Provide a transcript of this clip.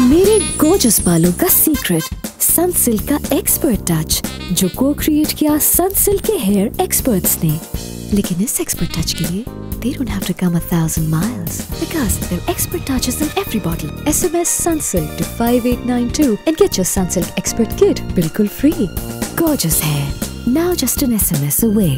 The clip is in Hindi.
मेरे गोजस बालों का सीक्रेट सनसिल्क का एक्सपर्ट टच जो को क्रिएट किया सनसिल्क के हेयर एक्सपर्ट्स ने लेकिन इस एक्सपर्ट टच के लिए they don't have to come a thousand miles because their expert touches in every bottle. SMS Sunsilk to 5892 and get your Sunsilk expert kit bilkul free. Gorgeous hair, now just an SMS away.